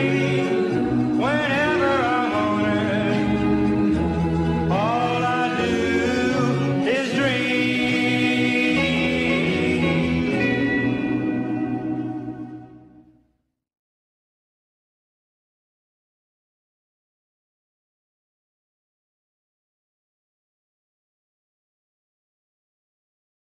Amen.